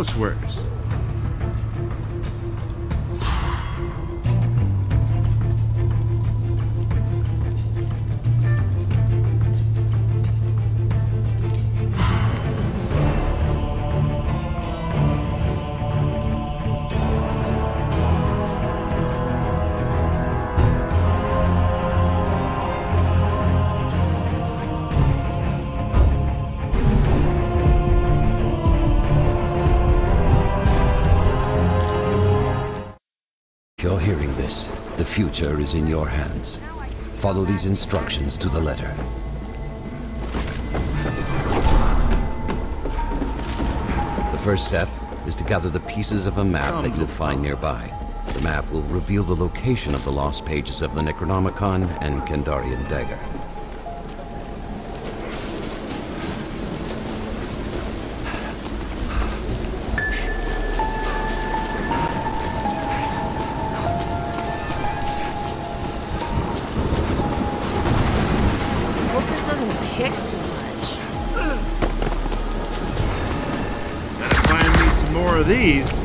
Ash. Houseworks. Future is in your hands. Follow these instructions to the letter. The first step is to gather the pieces of a map that you'll find nearby. The map will reveal the location of the lost pages of the Necronomicon and Kandarian Dagger. Kick too much. Find me some more of these.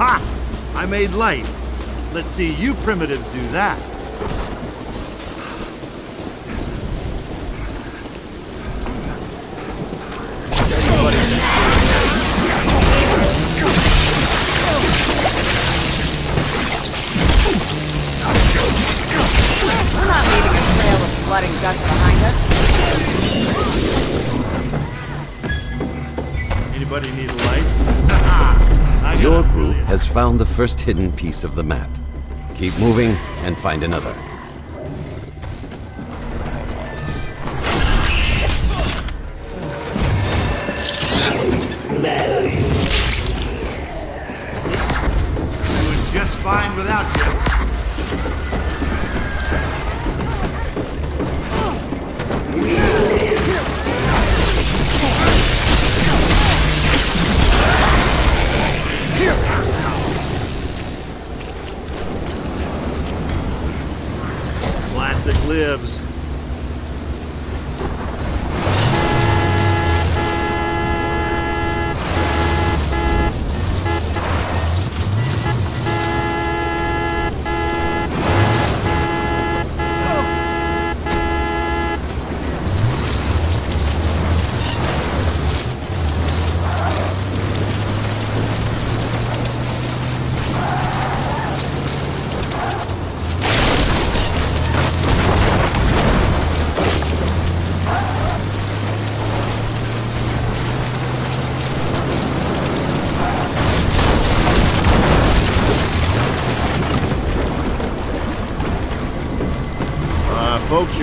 Ha! I made light. Let's see you primitives do that. Anybody need a light? Ah! Your group has found the first hidden piece of the map. Keep moving and find another. Just fine without you. Lives.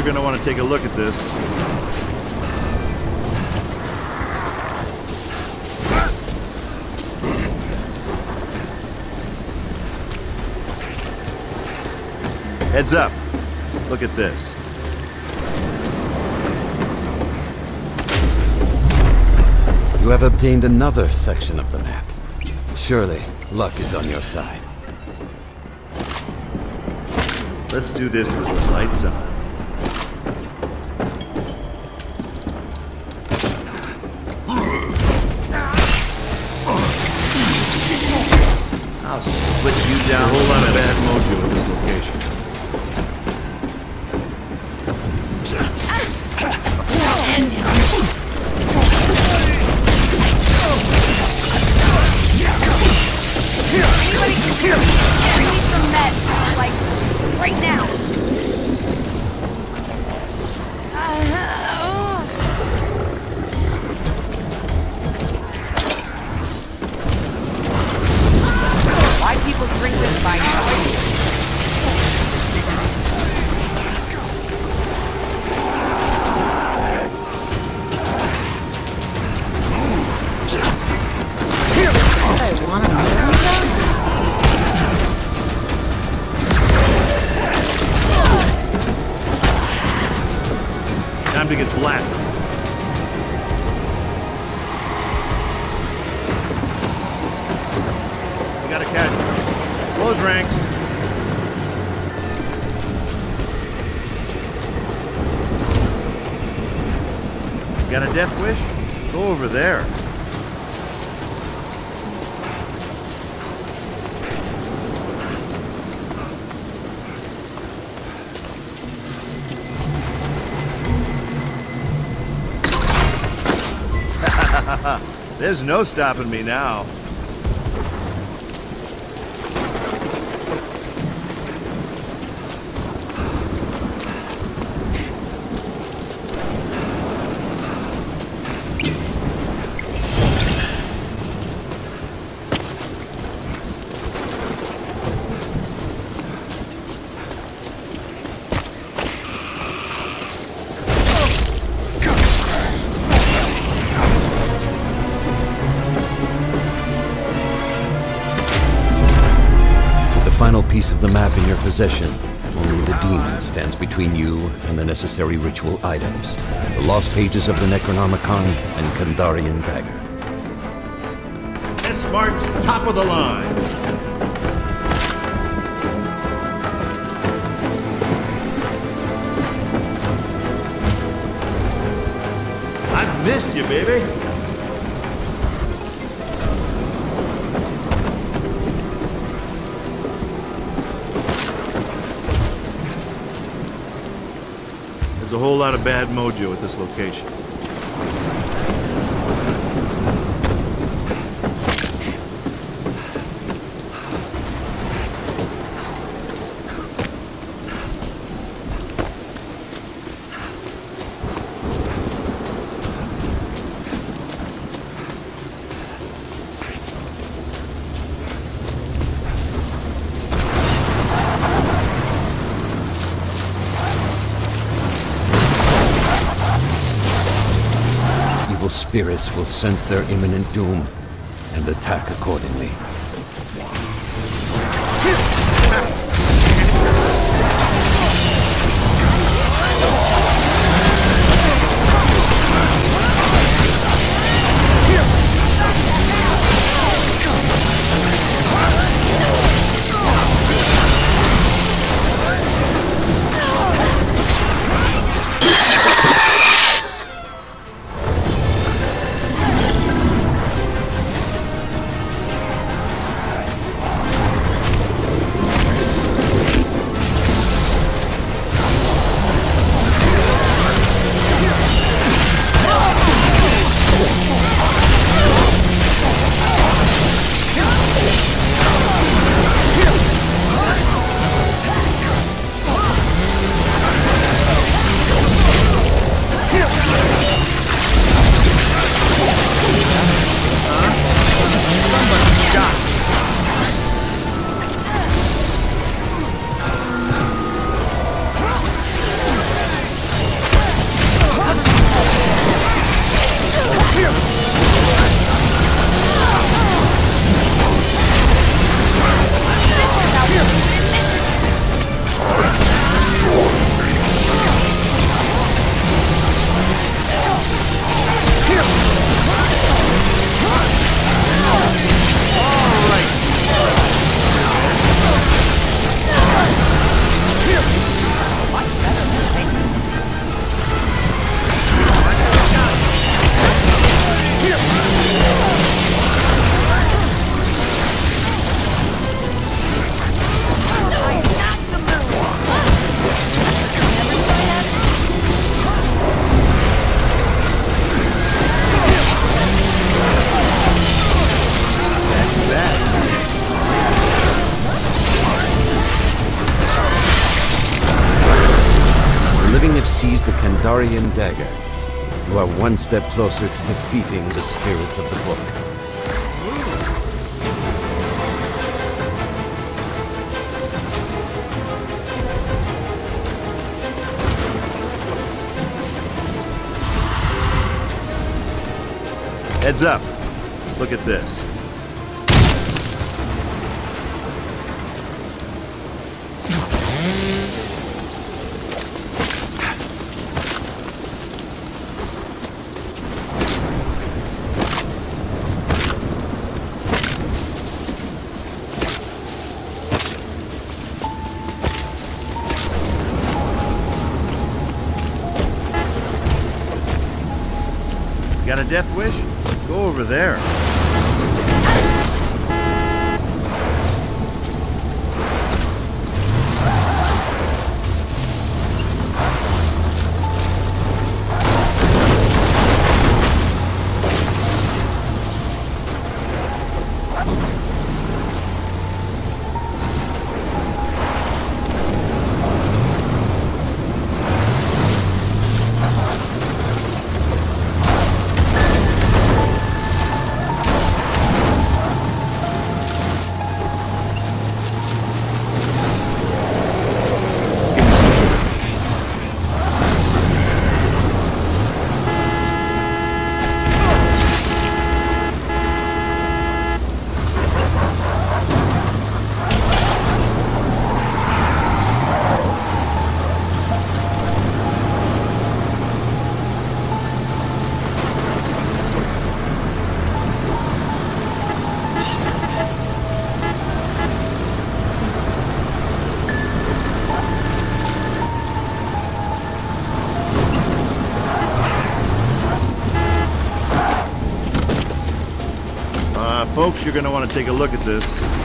You're going to want to take a look at this. Heads up. Look at this. You have obtained another section of the map. Surely, luck is on your side. Let's do this with the lights on. There's no stopping me now. Possession, only the demon stands between you and the necessary ritual items. The lost pages of the Necronomicon and Kandarian dagger. S-Mart's top of the line. Missed you, baby. Whole lot of bad mojo at this location. Spirits will sense their imminent doom and attack accordingly. Seized the Kandarian dagger. You are one step closer to defeating the spirits of the book. Heads up. Look at this. Got a death wish? Go over there. You're gonna want to take a look at this.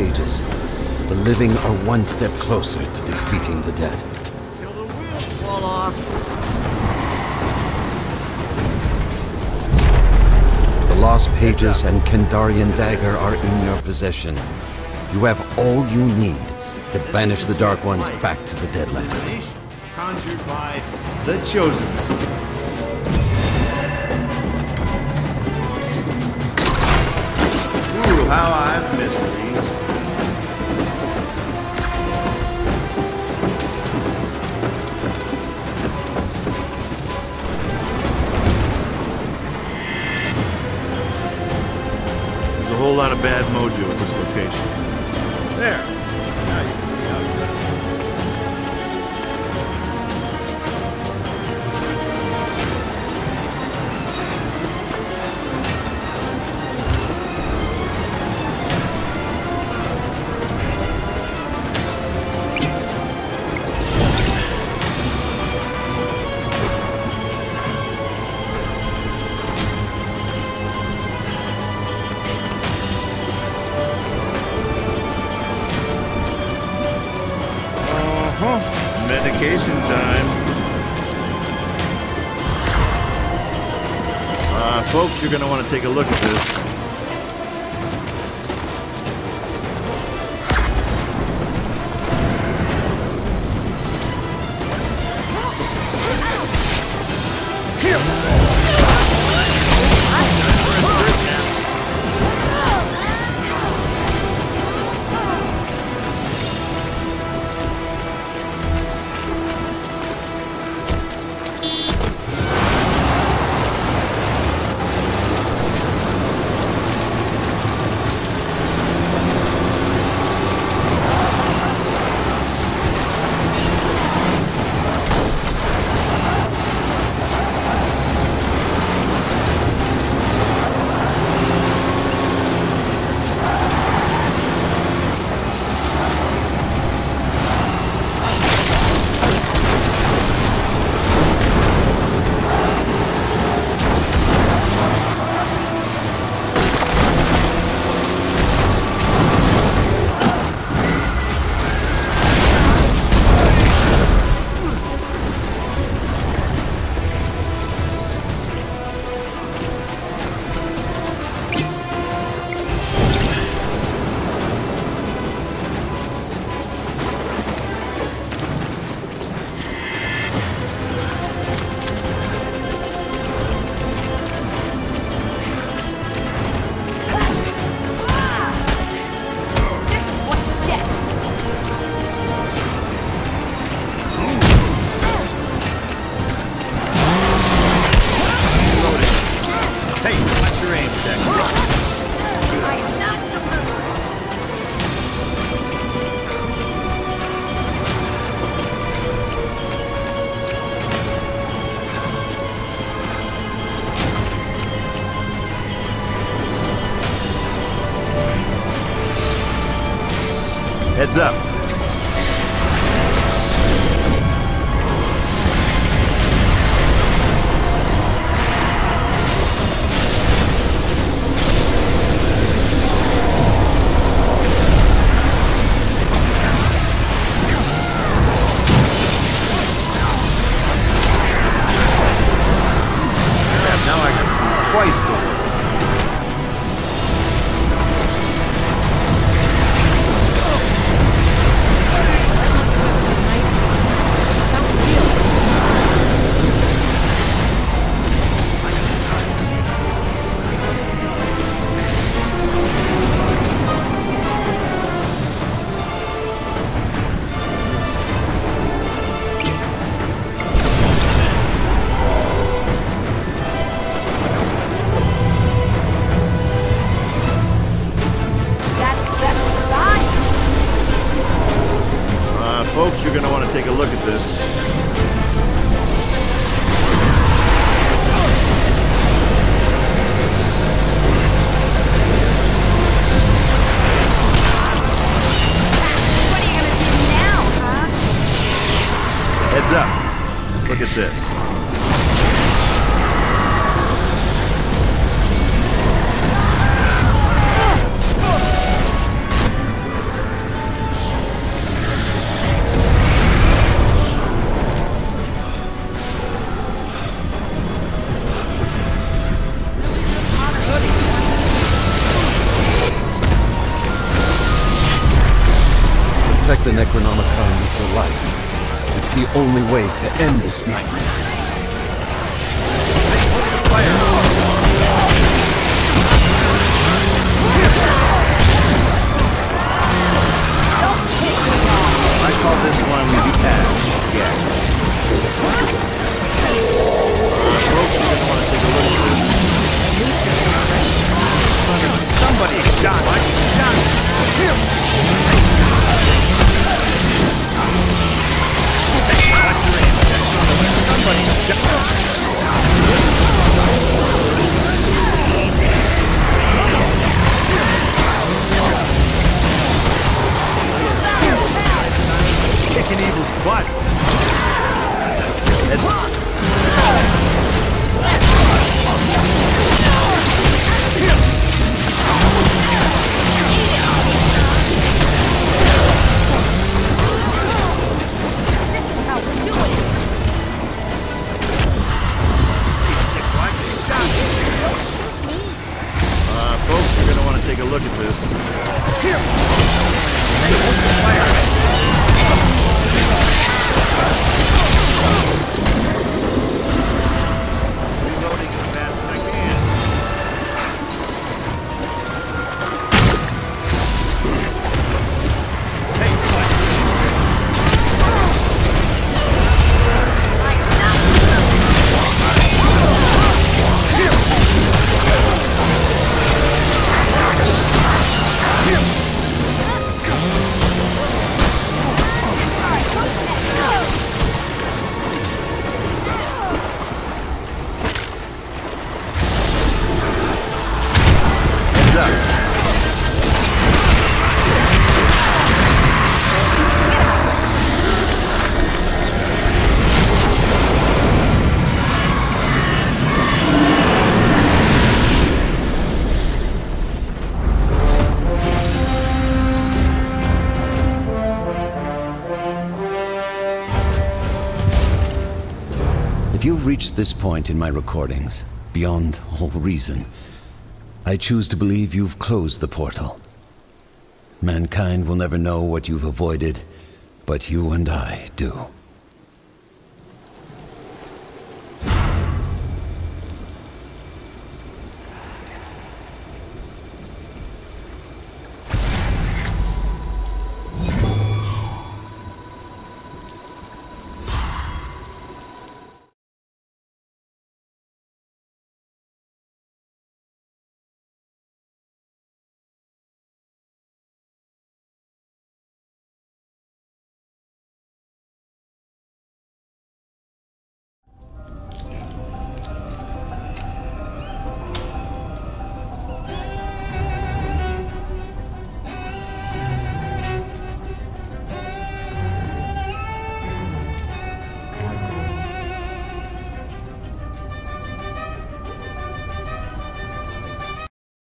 Pages. The living are one step closer to defeating the dead. Till the wheels fall off. The lost pages and Kandarian dagger are in your possession. You have all you need to banish the Dark Ones back to the Deadlands. Conjured by the Chosen. How I've missed these. There's a whole lot of bad mojo at this location. There. take a look Heads up. Necronomicon with your life. It's the only way to end this nightmare. I call this one the Ash Gash. Look at this. Reloading this point in my recordings, beyond all reason, I choose to believe you've closed the portal. Mankind will never know what you've avoided, but you and I do.